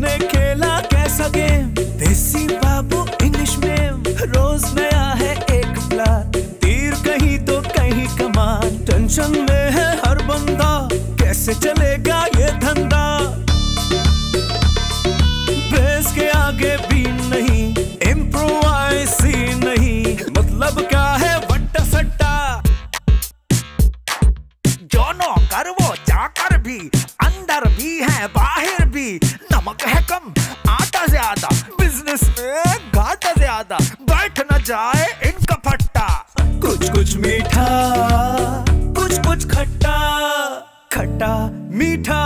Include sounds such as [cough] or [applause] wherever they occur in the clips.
हमने खेला कैसा गेम? देसी बाबू इंग्लिश में। रोज नया है एक प्लान। तीर कहीं तो कहीं कमान टेंशन में है हर बंदा। कैसे चलेगा ये धंधा? बिज़नेस में घाटा ज़्यादा बैठ न जाए इनका फट्टा कुछ कुछ मीठा कुछ कुछ खट्टा खट्टा मीठा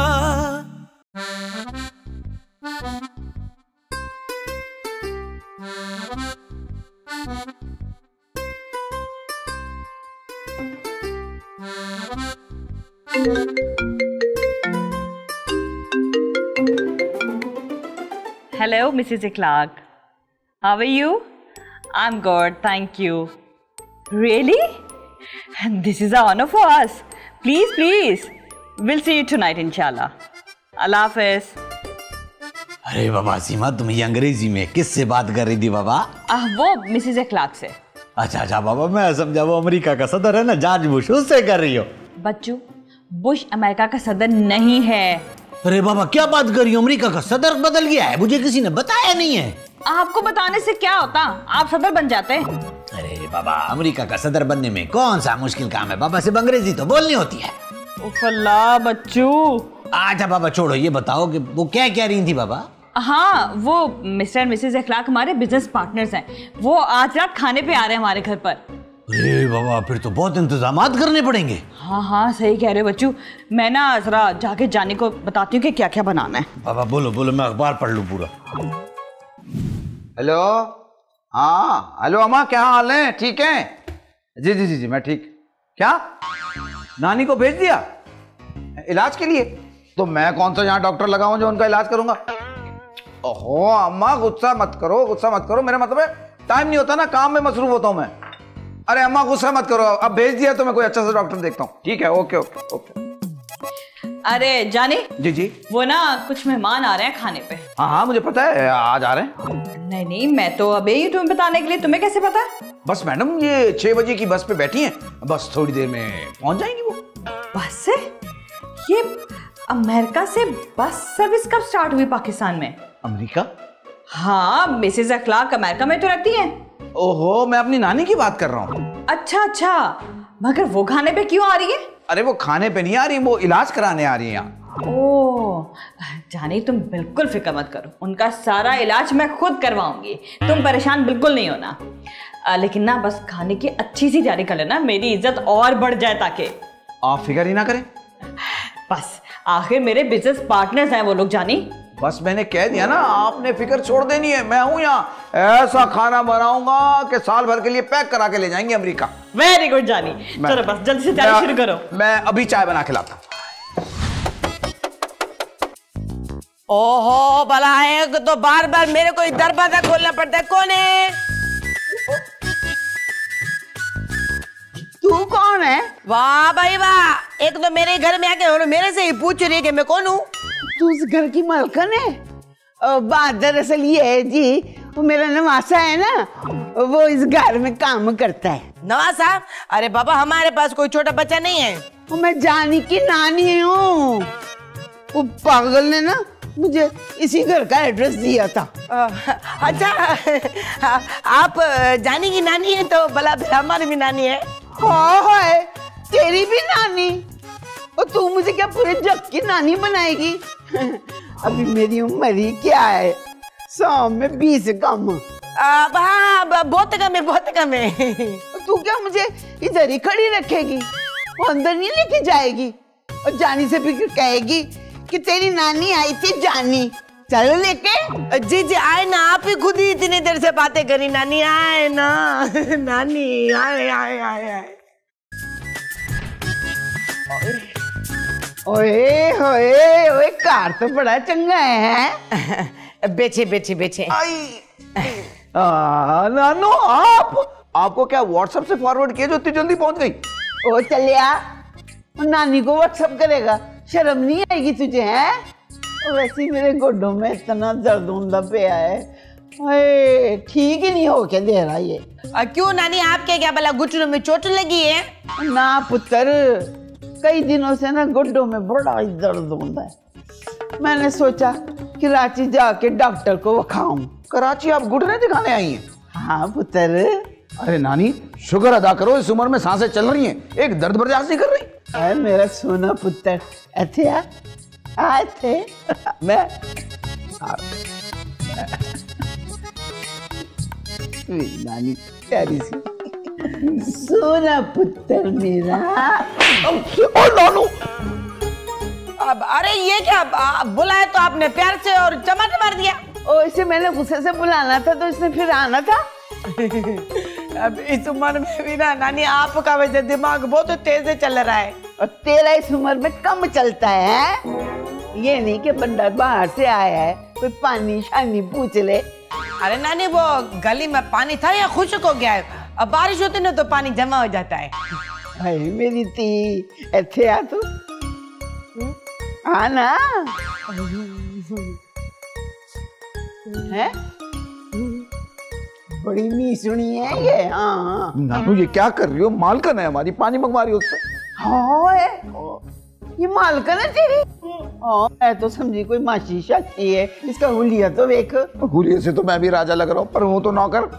Hello, Mrs. Clark. How are you? I'm good, thank you. Really? And This is an honor for us. Please, please. We'll see you tonight, inshallah. Allah Hafiz. अरे बाबा सीमा तुम ये अंग्रेज़ी में किससे बात कर रही थी बाबा आह, वो मिसेज क्लार्क से अच्छा अच्छा बाबा मैं समझा वो अमेरिका का सदर है ना जॉर्ज बुश उससे कर रही हो बच्चों बुश अमेरिका का सदर नहीं है अरे बाबा क्या बात कर? रही हो अमेरिका का सदर बदल गया है। मुझे किसी ने बताया नहीं है। आपको बताने से क्या होता? आप सदर बन जाते। अरे बाबा अमेरिका का सदर बनने में कौन सा मुश्किल काम है? बाबा सिर्फ़ अंग्रेज़ी तो बोलनी होती है। बच्चू। अच्छा बाबा छोड़ो ये बताओ कि वो क्या कह रही थी बाबा? हाँ वो मिस्टर एंड मिसेज अखलाक हमारे बिज़नेस पार्टनर्स हैं। वो आज रात खाने पे आ रहे हैं हमारे घर पर। अरे बाबा फिर तो बहुत इंतज़ाम करने पड़ेंगे। हाँ हाँ सही कह रहे हो बच्चू। मैं ना जरा जाके जाने को बताती हूँ कि क्या क्या बनाना है। बाबा बोलो बोलो मैं अखबार पढ़ लूँ पूरा। हेलो? हाँ हेलो अम्मा क्या हाल है? ठीक है? जी जी जी जी मैं ठीक। क्या? नानी को भेज दिया? इलाज के लिए? तो मैं कौन सा यहाँ डॉक्टर लगाऊँ जो उनका इलाज करूँगा? ओहो अम्मा गुस्सा मत करो गुस्सा मत करो। मेरा मतलब है टाइम नहीं होता ना काम में मसरूफ होता हूँ मैं। अरे अम्मा गुस्सा मत करो। अब भेज दिया तो मैं कोई अच्छा सा डॉक्टर देखता हूँ। ठीक है ओके ओके ओके अरे जानी जी जी। वो ना कुछ मेहमान आ रहे हैं खाने पे। हाँ हाँ मुझे पता है आज आ रहे हैं। नहीं नहीं मैं तो अभी ही तुम्हें बताने के लिए तुम्हें कैसे पता? बस मैडम ये छह बजे की बस पे बैठी हैं। बस थोड़ी देर में पहुँच जाएँगी वो। बस से? ये अमेरिका से बस सर्विस कब स्टार्ट हुई पाकिस्तान में? अमेरिका? हाँ मिसेज अखलाक अमेरिका में तो रहती हैं। ओहो मैं अपनी नानी की बात कर रहा हूँ। अच्छा अच्छा। मगर वो खाने पे क्यों आ रही है? अरे वो खाने पे नहीं आ रही वो इलाज कराने आ रही है। यहाँ ओ जानी तुम बिल्कुल फ़िक्र मत करो। उनका सारा इलाज मैं खुद करवाऊँगी। तुम परेशान बिल्कुल नहीं होना। आ, लेकिन ना बस खाने की अच्छी सी तैयारी कर लेना। मेरी इज़्ज़त और बढ़ जाए ताकि। आप फ़िक्र ही ना करें। बस आखिर मेरे बिज़नेस पार्टनर्स हैं वो लोग जानी। बस मैंने कह दिया ना आपने फ़िक्र छोड़ देनी है मैं हूँ यहाँ। ऐसा खाना बनाऊँगा कि साल भर के लिए पैक करा के ले जाएँगे अमेरिका। वेरी गुड जानी चलो बस जल्दी से तैयारी शुरू करो। मैं अभी चाय बना के लाता ओहो भला है तो बार बार मेरे को इधर दरवाज़ा खोलना पड़ता है। कौन है? तू कौन है? वाह भाई वाह। एक तो मेरे घर में आके और मेरे से ही पूछ रही है कि मैं कौन हूँ? तू उस घर की मालकन है? बात दरअसल ये है जी वो मेरा नवासा है ना वो इस घर में काम करता है। नवाज़ साहब अरे बाबा हमारे पास कोई छोटा बच्चा नहीं है। वो मैं जानी की नानी हूँ। वो पागल ने ना मुझे इसी घर का एड्रेस दिया था। अ, अच्छा आ, आप जानी की नानी है तो भला हमारी भी नानी है। हाँ है तेरी भी नानी। और तू मुझे क्या पूरे जग की नानी बनाएगी? [laughs] अभी मेरी उम्र ही क्या है? सौ में बीस कम। हाँ बहुत कम है बहुत कम है। तू क्या मुझे इधर ही खड़ी रखेगी? वो अंदर नहीं लेके जाएगी? और जानी से फिर कहेगी कि तेरी नानी आई थी जानी। चलो लेके। जी जी आए ना आप ही खुद ही इतनी देर से बातें करी। नानी आए ना। [laughs] नानी आए आए आए आए। आए ओए होए ओए कार तो बड़ा चंगा है। [laughs] बेचे बेचे बेचे। आ, नानो आप आपको क्या व्हाट्सएप से फॉरवर्ड किया जो इतनी जल्दी पहुँच गई? ओ चलिया नानी को व्हाट्सअप करेगा। शर्म नहीं आएगी तुझे हैं? वैसे मेरे गोड्डों में इतना दर्द होता पे है। ठीक ही नहीं हो क्या दे रहा ये और क्यों नानी आपके क्या भला घुटनों में चोट लगी है? ना पुत्र। कई दिनों से ना गुड्डों में बड़ा ही दर्द होता है। मैंने सोचा कि रांची जाके डॉक्टर को दिखाऊँ कराची आप घुटने दिखाने आई हैं? हाँ पुत्र। अरे नानी शुक्र अदा करो इस उम्र में साँसें चल रही हैं। एक दर्द बर्दाश्त नहीं कर रही। अरे मेरा सोना पुत्र ऐसे आ आए थे मैं नानी प्यारी सी। सोना पुत्र मेरा। ओ नानू। अब अरे ये क्या बुलाया तो आपने प्यार से और चमाट मार दिया। ओ इसे मैंने गुस्से से बुलाना था तो इसने फिर आना था। [laughs] अब इस उम्र में भी ना नानी आपका वैसे दिमाग बहुत तेज से चल रहा है। और तेरा इस उम्र में कम चलता है? ये नहीं कि बंदा बाहर से आया है कोई पानी शानी पूछ ले। अरे नानी वो गली में पानी था या खुशक हो गया है? अब बारिश होती ना तो पानी जमा हो जाता है। हाय मेरी ती ऐसे आ तू। आना है? बड़ी नी सुनी है ये हाँ हाँ। नानू ये क्या कर रही हो? मालकन है हमारी पानी मंगवा रही हो उससे। हाँ है। ये मालकन है तेरी? हाँ मैं तो समझी कोई माची शाची है। इसका हुलिया तो देख हुलिये से तो मैं भी राजा लग रहा हूँ पर हूँ तो नौकर।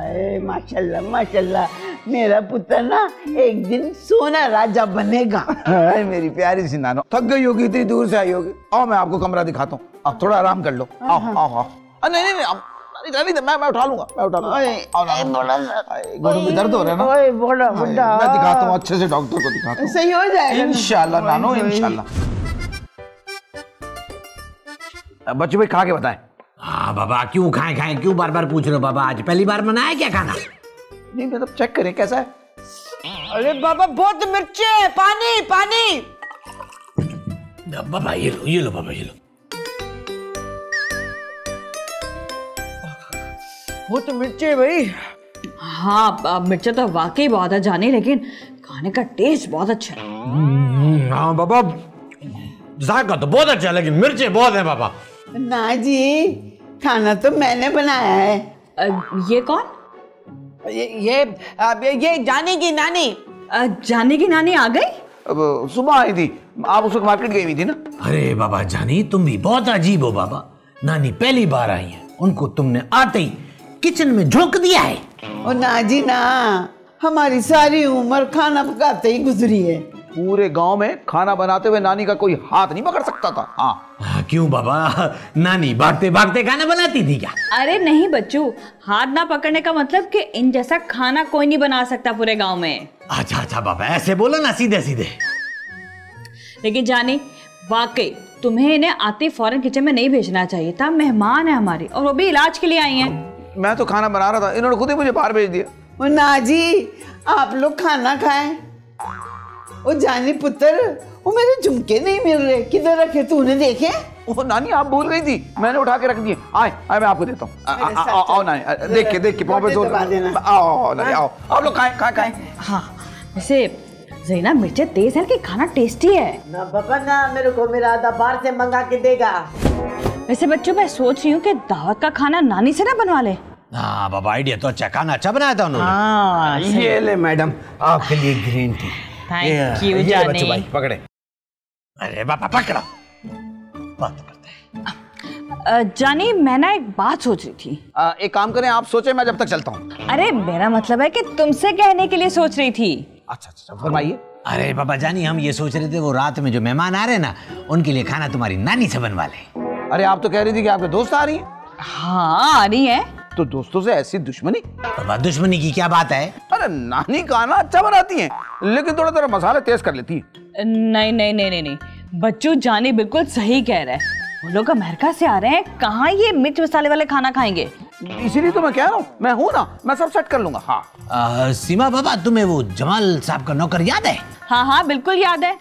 अरे माशाल्लाह माशाल्लाह। मेरा पुत्र ना एक दिन सोना राजा बनेगा। [laughs] अरे मेरी प्यारी सी नानो थक गई होगी इतनी दूर से आई होगी। आओ मैं आपको कमरा दिखाता हूँ। आप थोड़ा आराम कर लो। आओ आओ आओ। नहीं नहीं नहीं मैं मैं उठा लूँगा मैं उठा लूँगा। ओए, आओ ना, आओ। घुटनों में दर्द हो रहा है ना? बड़ा हाय, मैं दिखाता हूँ अच्छे से डॉक्टर को दिखाता हूँ। सही हो जाएगा ना। इंशाल्लाह नानो इंशाल्लाह। बच्चों भाई खा के बताएँ। हाँ बाबा क्यों खाए खाए क्यों बार बार पूछ रहे हो बाबा? आज पहली बार बनाया क्या खाना? नहीं मतलब चेक करें कैसा है? अरे बाबा बहुत मिर्चे पानी पानी! बाबा ये लो ये लो बाबा ये लो। बहुत मिर्चे भाई। हाँ मिर्चा तो वाकई बहुत है जानी लेकिन खाने का टेस्ट बहुत अच्छा है। हम्म, हाँ बाबा जायका तो बहुत अच्छा है लेकिन मिर्चे बहुत है बाबा। ना जी। खाना तो मैंने बनाया है। अ, ये कौन? ये ये ये- जाने की नानी। अ, जानी की नानी आ गई? अब सुबह आई थी। आप उस वक्त मार्केट गई हुई थी ना? अरे बाबा जानी तुम भी बहुत अजीब हो बाबा। नानी पहली बार आई है। उनको तुमने आते ही किचन में झोंक दिया है। और ना जी ना हमारी सारी उम्र खाना पकाते ही गुजरी है। पूरे गाँव में खाना बनाते हुए नानी का कोई हाथ नहीं पकड़ सकता था। हाँ। क्यों बाबा? नानी भागते भागते खाना बनाती थी क्या? अरे नहीं बच्चू हाथ ना पकड़ने का मतलब कि इन जैसा खाना कोई नहीं बना सकता पूरे गाँव में। अच्छा अच्छा बाबा ऐसे बोलो ना सीधे सीधे। लेकिन जानी वाकई तुम्हें इन्हें आते फ़ौरन किचन में नहीं भेजना चाहिए था। मेहमान है हमारी और वो भी इलाज के लिए आई हैं। मैं तो खाना बना रहा था इन्होंने खुद ही मुझे बाहर भेज दिया। ना जी आप लोग खाना खाएँ। वो जानी पुत्र वो मेरे झुमके नहीं मिल रहे। किधर रखे तू? उन्हें देखे? ओ नानी आप भूल गई थी। मैंने उठा के रख दिए। आए आए मैं आपको देता हूँ। आओ नानी देख के देख के पाँव पे ज़ोर आओ आओ नानी आओ। आप लोग खाएँ खाएँ खाएँ। हाँ। वैसे जैना मिर्चे तेज है कि खाना टेस्टी है? ना बाबा ना मेरे को मेरा आधा बाहर से मंगा के देगा। वैसे बच्चों मैं सोच रही हूँ कि दावत का खाना नानी से ना बनवा ले। हाँ बाबा आइडिया तो अच्छा खाना अच्छा बनाया था उन्होंने। हाँ ये ले मैडम आपके लिए ग्रीन टी। थैंक यू ये बच्चों भाई जानी पकड़े। अरे बाबा पकड़ो। बात तो करते हैं। जानी मैं ना एक बात सोच रही थी। आ, एक काम करें आप सोचे मैं जब तक चलता हूँ। अरे मेरा मतलब है कि तुमसे कहने के लिए सोच रही थी। अच्छा अच्छा फरमाइए। अरे बाबा जानी हम ये सोच रहे थे वो रात में जो मेहमान आ रहे हैं ना उनके लिए खाना तुम्हारी नानी से बनवा ले। अरे आप तो कह रही थी कि आपके दोस्त आ रही हैं। हाँ आ रही है। तो दोस्तों से ऐसी दुश्मनी। बाबा दुश्मनी की क्या बात है? अरे नानी खाना अच्छा बनाती हैं लेकिन थोड़ा थोड़ा मसाले तेज कर लेती हैं। नहीं नहीं नहीं नहीं नहीं। बच्चू जानी बिल्कुल सही कह रहा है। वो लोग अमेरिका से आ रहे हैं कहाँ ये मिर्च मसाले वाले खाना खाएँगे? इसीलिए तो मैं कह रहा हूँ मैं हूँ ना मैं सब सेट कर लूँगा हाँ। आ, सीमा बाबा तुम्हें वो जमाल साहब का नौकर याद है? हाँ हाँ बिल्कुल याद है।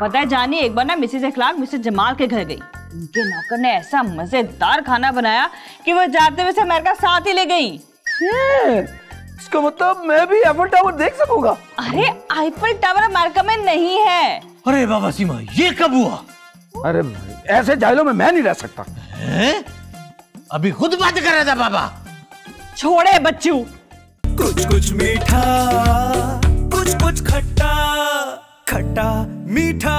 पता है जानी एक बार ना मिसेज अखलाक मिसेज जमाल के घर गई। उनके नौकर ने ऐसा मज़ेदार खाना बनाया कि वो जाते हुए से अमेरिका साथ ही ले गई। इसका मतलब मैं भी एफल टावर देख सकूँगा। अरे आईफल टावर अमेरिका में नहीं है। अरे बाबा सीमा ये कब हुआ? अरे ऐसे जाइलों में मैं नहीं रह सकता। हैं? अभी खुद बात कर रहा था बाबा। छोड़े बच्चू। कुछ कुछ मीठा कुछ कुछ खट्टा खट्टा मीठा।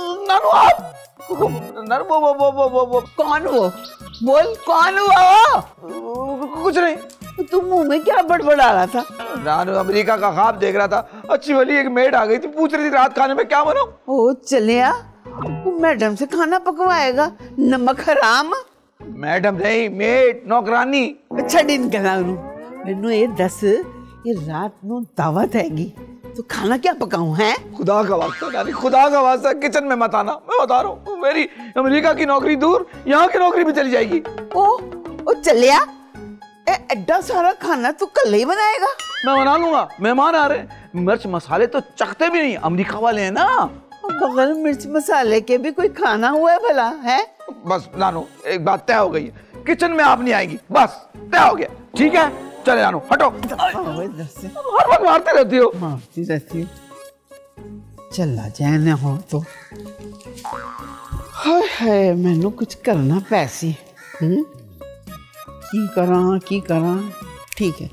नानू आप नानू वो वो वो वो वो वो कौन वो बोल कौन हुआ वो कुछ नहीं तू मुंह में क्या बड़बड़ा रहा था नानू अमेरिका का ख्वाब देख रहा था अच्छी वाली एक मेड आ गई थी पूछ रही थी रात खाने में क्या बनाऊं ओ चलिया वो मैडम से खाना पकवाएगा नमक हराम मैडम नहीं मेड नौकरानी ਛੱਡ ਇਨ ਗੱਲਾਂ ਨੂੰ ਮੈਨੂੰ ਇਹ ਦੱਸ ਇਹ ਰਾਤ ਨੂੰ ਦਾਵਤ ਹੈਗੀ तो खाना क्या पकाऊं है? खुदा का वास्ता नानी खुदा का वास्ता। किचन में मत आना मैं बता रहा हूँ मेरी अमेरिका की नौकरी दूर यहाँ की नौकरी भी चली जाएगी। ओ ओ चलिया। एड्डा सारा खाना तू कल ही बनाएगा। मैं बना लूँगा मेहमान आ रहे मिर्च मसाले तो चखते भी नहीं अमेरिका वाले हैं ना। बगल मिर्च मसाले के भी कोई खाना हुआ है भला है? बस नानू एक बात तय हो गई है किचन में आप नहीं आएगी बस तय हो गया ठीक है? चले नानू हटो। हर वक्त मारते रहती हो। मारती रहती है। चला जाए ना हो तो। हाय हाय मैनू कुछ करना पैसी। हम्म? की करा की करा? ठीक है।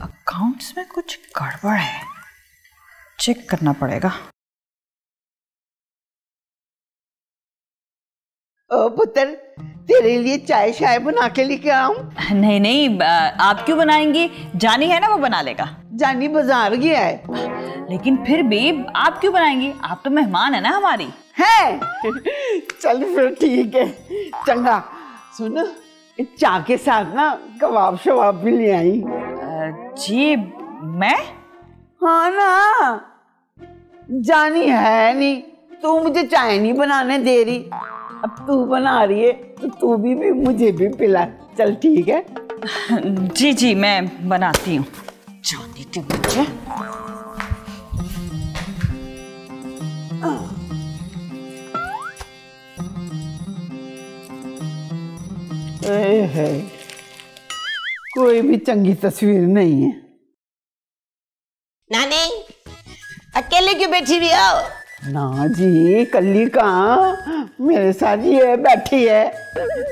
अकाउंट्स में कुछ गड़बड़ है। चेक करना पड़ेगा। पुत्र तेरे लिए चाय शाय बना के लेके आऊँ? नहीं नहीं आप क्यों बनाएँगी? जानी है ना वो बना लेगा। जानी बाज़ार गया है। लेकिन फिर भी आप क्यों बनाएँगी? आप तो मेहमान है ना हमारी। है? चल फिर ठीक है। चंगा। सुन चाय के साथ ना कबाब शबाब भी ले आई। जी मैं? हाँ ना। जानी है नहीं। तू मुझे चाय नहीं बनाने दे रही। अब तू बना रही है तो तू भी, भी मुझे भी पिला। चल ठीक है? जी जी मैं बनाती हूँ। जानी थी मुझे। ए है। कोई भी चंगी तस्वीर नहीं है। नानी अकेले क्यों बैठी हुई हो? ना जी कल्ली कहाँ मेरे साथ ही है बैठी है।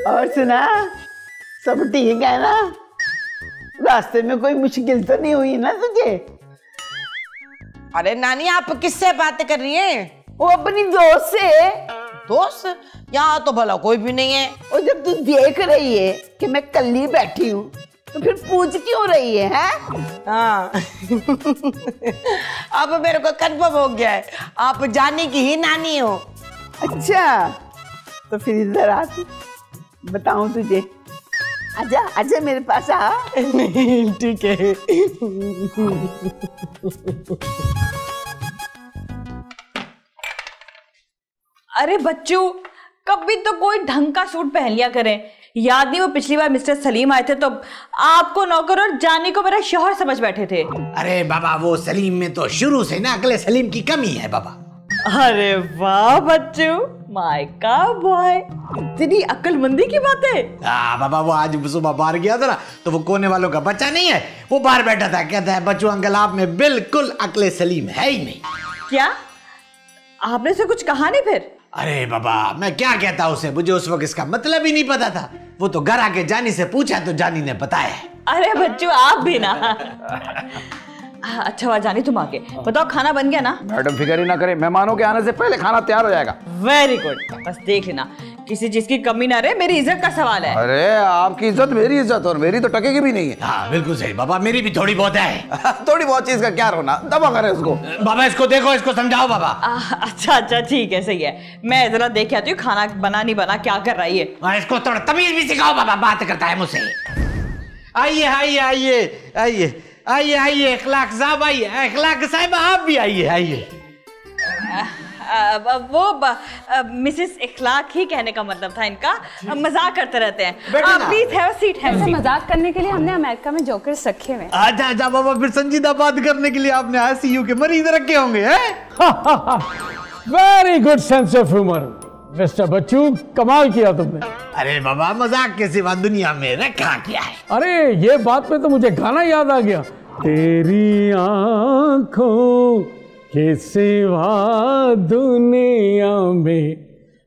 और सुना सब ठीक है ना? रास्ते में कोई मुश्किल तो नहीं हुई ना तुझे? अरे नानी आप किससे बात कर रही हैं? वो अपनी दोस्त से। दोस्त? यहाँ तो भला कोई भी नहीं है। और जब तू देख रही है कि मैं कल्ली बैठी हूँ तो फिर पूछ क्यों रही है, हैं? हाँ। [laughs] अब मेरे को कन्फर्म हो गया है आप जाने की ही नानी हो। अच्छा तो फिर इधर आ बताऊँ तुझे। आजा आजा मेरे पास आ नहीं ठीक है। अरे बच्चू कभी तो कोई ढंग का सूट पहन लिया करें। याद नहीं वो पिछली बार मिस्टर सलीम आए थे तो आपको नौकर और जानी को मेरा शोहर समझ बैठे थे। अरे बाबा वो सलीम में तो शुरू से ना अगले सलीम की कमी है बाबा। अरे वाह बच्चू। माय का बॉय इतनी अक्लमंदी की बातें। हाँ बाबा वो आज सुबह बाहर गया था ना तो वो कोने वालों का बच्चा नहीं है वो बाहर बैठा था कहता है बच्चों अंकल आप में बिल्कुल अकले सलीम है ही नहीं। क्या? आपने से कुछ कहा नहीं फिर? अरे बाबा मैं क्या कहता उसे? मुझे उस वक्त इसका मतलब ही नहीं पता था। वो तो घर आके जानी से पूछा तो जानी ने बताया अरे बच्चू आप भी ना। अच्छा हुआ जानी तुम आके। बताओ खाना बन गया ना? मैडम फ़िक्र ही ना करें। मेहमानों के आने से पहले खाना तैयार हो जाएगा। वेरी गुड बस देख लेना। किसी चीज़ की कमी ना रहे मेरी इज़्ज़त का सवाल है। अरे आपकी इज़्ज़त मेरी इज़्ज़त और मेरी तो टकेगी भी नहीं है। हाँ बिल्कुल सही। बाबा मेरी भी थोड़ी बहुत है। [laughs] थोड़ी बहुत चीज़ का क्या रोना? दबा करे उसको। बाबा इसको देखो इसको समझाओ बाबा। अच्छा अच्छा ठीक है सही है। मैं जरा देख आती हूँ खाना बना नहीं बना क्या कर रही है? हाँ, इसको थोड़ा तमीज भी सिखाओ बाबा बात करता है मुझसे। आइए आइए आइए आइए आइए आइए अखलाक साहब आइए अखलाक साहब आप भी आइए आइए। वो मिसेस इखलाक ही कहने का मतलब था इनका। मज़ाक करते रहते हैं। प्लीज़ हैव सीट हैव मज़ाक करने के लिए हमने अमेरिका में जोकर्स रखे हुए हैं। आजा आजा बाबा फिर संजीदा बात करने के लिए आपने आईसीयू के मरीज़ रखे होंगे हैं? Very good sense of humour mister Bachchu. कमाल किया तुमने। अरे बाबा मज़ाक के सिवा दुनिया में रखा क्या है? अरे ये बात पे तो मुझे गाना याद आ गया। तेरी आँखों के सिवा दुनिया में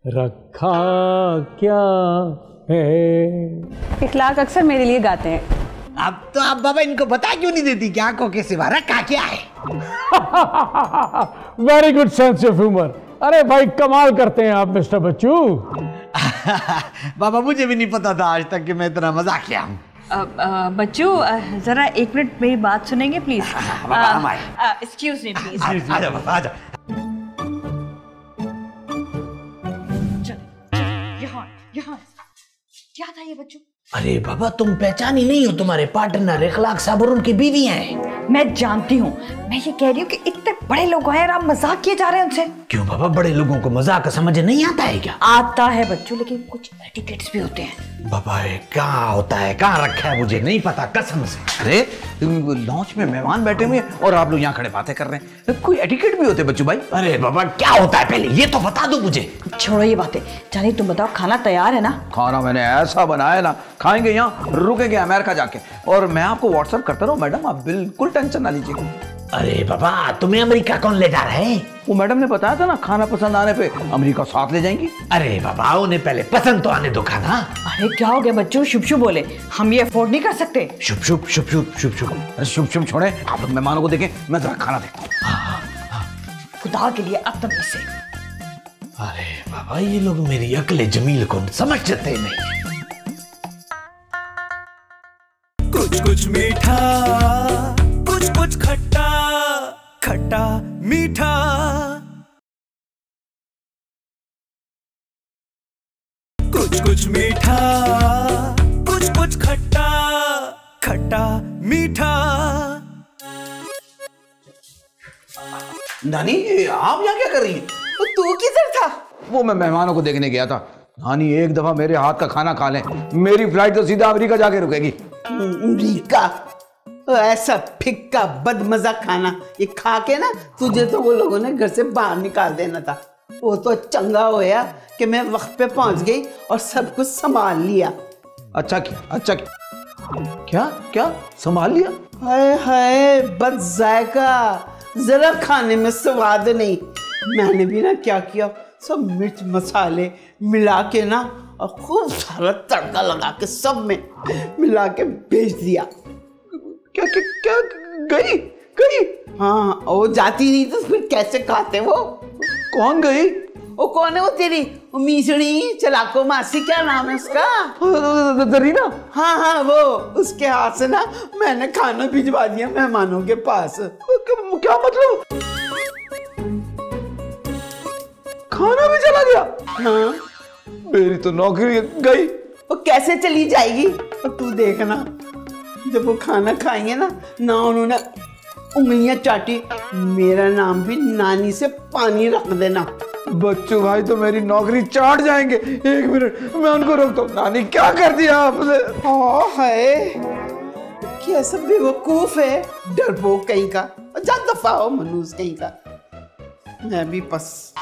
रखा क्या है? इखलाक अक्सर मेरे लिए गाते हैं। अब तो आप बाबा इनको बता क्यों नहीं देती कि आँखों के सिवा रखा क्या है? Very good sense of humour अरे भाई कमाल करते हैं आप मिस्टर बच्चू। [laughs] बाबा मुझे भी नहीं पता था आज तक कि मैं इतना मजाकिया हूँ। बच्चू जरा एक मिनट मेरी बात सुनेंगे प्लीज़ एक्सक्यूज मी प्लीज़ आजा बाबा आजा यहाँ यहाँ क्या था ये बच्चू? अरे बाबा तुम पहचानी नहीं हो तुम्हारे पार्टनर इखलाक साहब और उनकी बीवी हैं। मैं जानती हूँ मैं ये कह रही हूँ कि इतने बड़े लोग हैं और आप मज़ाक किए जा रहे हैं उनसे। क्यों बाबा बड़े लोगों को मज़ाक समझ नहीं आता है क्या? आता है बच्चों लेकिन कुछ एटिकेट्स भी होते हैं। बाबा ये कहाँ होता है? कहाँ रखा है मुझे? नहीं पता कसम से। अरे लॉन्च में मेहमान बैठे हुए हैं और आप लोग यहाँ खड़े बातें कर रहे हैं। कोई एटिकेट भी होते बच्चू भाई? अरे बाबा क्या होता है पहले? ये तो बता दो मुझे। छोड़ो ये बातें। जानी तुम बताओ खाना तैयार है ना? खाना मैंने ऐसा बनाया ना खाएँगे यहाँ रुकेंगे अमेरिका जाके। और मैं आपको व्हाट्सअप करता रहूँ मैडम आप बिल्कुल टेंशन ना लीजिए। अरे बाबा तुम्हें अमेरिका कौन ले जा रहे हैं? वो मैडम ने बताया था ना खाना पसंद आने पे अमेरिका साथ ले जाएँगी। अरे बाबा उन्हें पहले पसंद तो आने दो खाना। अरे क्या हो गया बच्चों शुभ शुभ बोले। हम ये अफोर्ड नहीं कर सकते। शुभ शुभ शुभ शुभ शुभ शुभ। अरे शुभ शुभ छोड़े आप लोग मेहमानों को देखें मैं जरा खाना देखता हूँ खुदा के लिए अब तक इससे अरे बाबा ये लोग मेरी अकले जमील को समझते नहीं। कुछ कुछ मीठा कुछ कुछ खट्टा खट्टा मीठा। कुछ कुछ मीठा कुछ कुछ खट्टा खट्टा मीठा। नानी आप यहाँ क्या कर रही हैं? तो तू किधर था? वो मैं मेहमानों को देखने गया था। नानी एक दफ़ा मेरे हाथ का खाना खा लें। मेरी फ़्लाइट तो सीधा अमेरिका जाके रुकेगी। अमरीका? ऐसा फिक्का बदमजा खाना ये खा के ना तुझे तो वो लोगों ने घर से बाहर निकाल देना था। वो तो चंगा होया कि मैं वक्त पे पहुँच गई और सब कुछ संभाल लिया। अच्छा किया अच्छा किया क्या क्या? संभाल लिया? हाय हाय बद जायका जरा खाने में स्वाद नहीं। मैंने भी ना क्या किया सब मिर्च मसाले मिला के ना और खूब सारा तड़का लगा के सब में मिला के बेच दिया। क्या क्या क्या गई गई? हाँ वो जाती नहीं तो फिर कैसे खाते वो? कौन गई? वो कौन है वो तेरी? वो मीसड़ी चलाको मासी क्या नाम है उसका? जरीना? हाँ हाँ वो उसके हाथ से ना मैंने खाना भिजवा दिया मेहमानों के पास। क्या मतलब? खाना भी चला गया? हाँ। मेरी तो नौकरी गई। वो कैसे चली जाएगी? तू देखना। जब वो खाना खाएँगे ना ना उन्होंने उंगलियाँ चाटी मेरा नाम भी नानी से पानी रख देना। बच्चों भाई तो मेरी नौकरी चाट जाएँगे। एक मिनट मैं उनको रोकता हूँ नानी क्या कर दिया आपने? हाँ है कैसा बेवकूफ़ है? डरपोक कहीं का जा दफ़ा हो मनूस कहीं का। मैं भी बस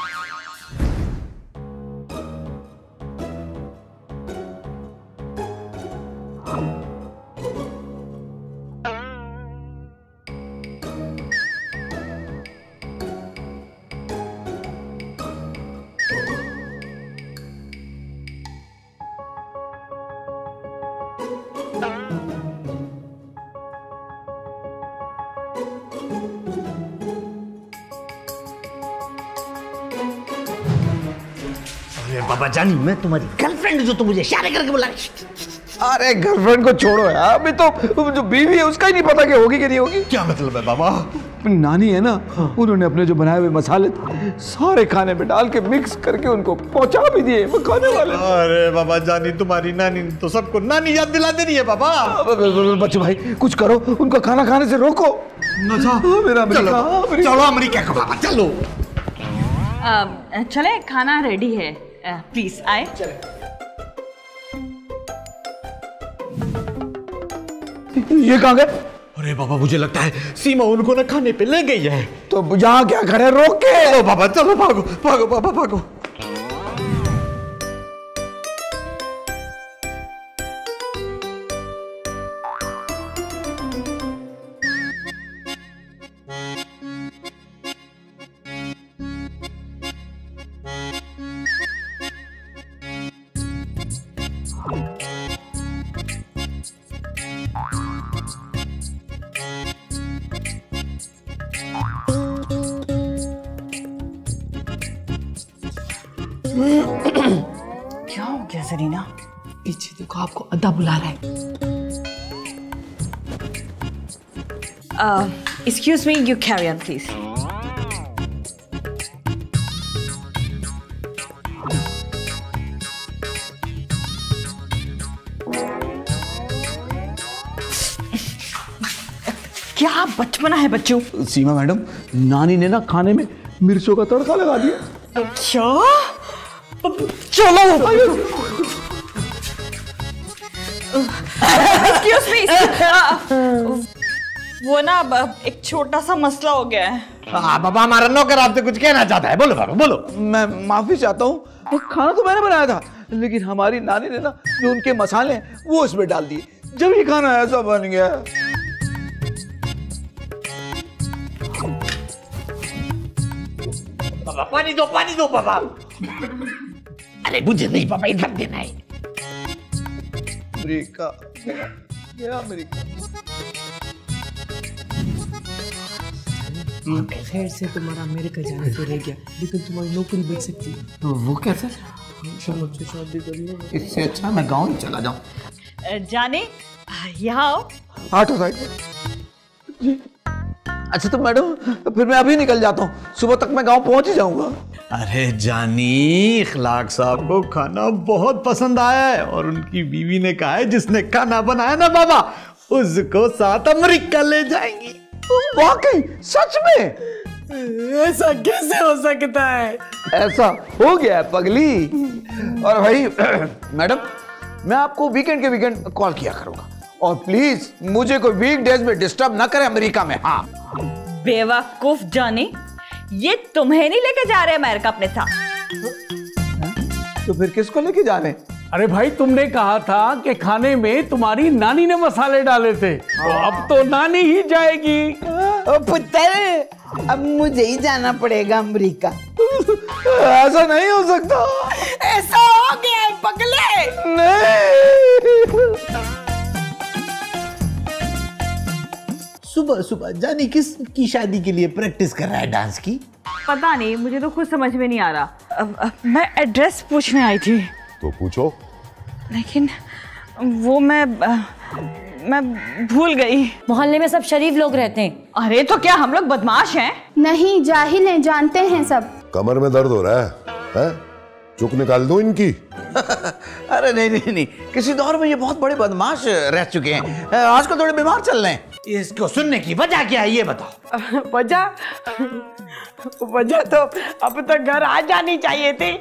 बाबा जानी मैं तुम्हारी गर्लफ्रेंड जो तुम मुझे इशारे करके बुला अरे गर्लफ्रेंड को छोड़ो यार। अभी तो जो बीवी है उसका ही नहीं पता कि होगी कि नहीं होगी। क्या मतलब है बाबा? नानी है ना हाँ। उन्होंने अपने जो बनाए हुए मसाले थे, सारे खाने में डाल के मिक्स करके उनको पहुँचा भी दिए खाने वाले। अरे बाबा जानी तुम्हारी नानी तो सबको नानी याद दिला दे रही है बाबा। बच्चे भाई कुछ करो उनका खाना खाने से रोको। मेरा चलो अमेरिका, का बाबा चलो। चले खाना रेडी है। प्लीज़ आए ये कहाँ गए? अरे बाबा मुझे लगता है सीमा उनको ना खाने पे ले गई है। तो यहाँ क्या करे रोके। चलो बाबा चलो भागो भागो बाबा भागो। अद्दा बुला रहा है। Excuse me you carry on please क्या बचपना है बच्चों? सीमा मैडम नानी ने ना खाने में मिर्चों का तड़का लगा दिया। क्या चलो। एक्सक्यूज मी वो ना अब एक छोटा सा मसला हो गया है। हाँ बाबा हमारा नौकर आपसे कुछ कहना चाहता है। बोलो बाबा बोलो। मैं माफ़ी चाहता हूँ। वो खाना तो मैंने बनाया था लेकिन हमारी नानी ने ना जो उनके मसाले हैं वो उसमें डाल दिए। जब ये खाना ऐसा बन गया। पानी दो पानी दो बाबा। अरे मुझे नहीं पापा इधर देना है। अमेरिका। गया अमेरिका। खैर से तुम्हारा अमेरिका जाना तो रह गया। लेकिन तुम्हारी नौकरी बच सकती है। तो वो कैसे चलो अच्छे शादी कर लो। इससे अच्छा मैं गाँव ही चला जाऊँ। जाने यहाँ आओ। आठो साइड जी अच्छा तो मैडम फिर मैं अभी निकल जाता हूँ। सुबह तक मैं गाँव पहुँच ही जाऊँगा। अरे जानी इखलाक साहब को खाना बहुत पसंद आया है और उनकी बीवी ने कहा है जिसने खाना बनाया ना बाबा उसको साथ अमेरिका ले जाएँगी। वाकई? सच में? ऐसा कैसे हो सकता है? ऐसा हो गया है पगली। और भाई [clears throat] मैडम मैं आपको वीकेंड के वीकेंड कॉल किया करूँगा। और प्लीज़ मुझे कोई वीक डेज़ में डिस्टर्ब ना करें अमेरिका में हाँ। बेवकूफ़ जानी ये तुम्हें नहीं लेके जा रहे अमेरिका अपने साथ। तो फिर किसको लेके जाने अरे भाई तुमने कहा था कि खाने में तुम्हारी नानी ने मसाले डाले थे। तो अब तो नानी ही जाएगी। ओ पुत्र अब मुझे ही जाना पड़ेगा अमेरिका। [laughs] ऐसा नहीं हो सकता। ऐसा हो गया है पगले। नहीं। सुबह सुबह जानी किस की शादी के लिए प्रैक्टिस कर रहा है डांस की? पता नहीं मुझे तो खुद समझ में नहीं आ रहा। अब, अब, मैं एड्रेस पूछने आई थी। तो पूछो। लेकिन वो मैं मैं भूल गई। मोहल्ले में सब शरीफ लोग रहते हैं। अरे तो क्या हम लोग बदमाश हैं? नहीं जाहिल हैं जानते हैं सब। कमर में दर्द हो रहा है, है? चुक निकाल दो इनकी? [laughs] अरे नहीं नहीं नहीं। किसी दौर में ये बहुत बड़े बदमाश रह चुके हैं। आजकल थोड़े बीमार चल रहे हैं। इसको सुनने की वजह क्या है ये बताओ। वजह? वजह तो अब तक घर आ जानी चाहिए थी।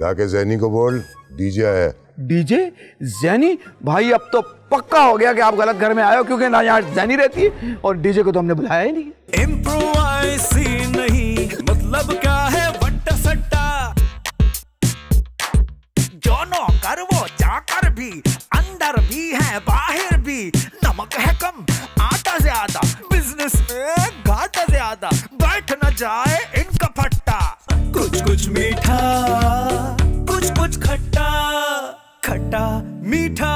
जाके जैनी को बोल डीजे है डीजे? जैनी? भाई अब तो पक्का हो गया कि आप गलत घर में आए हो क्योंकि ना यहाँ जैनी रहती है और डीजे को तो हमने बुलाया ही नहीं। इम्प्रोवाइसी नहीं मतलब क्या है वट्टा सट्टा जो नौकर वो जाकर भी अंदर भी है बाहर इसमें घाटा ज़्यादा। बैठ न जाए इनका फट्टा। कुछ कुछ मीठा, कुछ कुछ खट्टा। खट्टा, मीठा।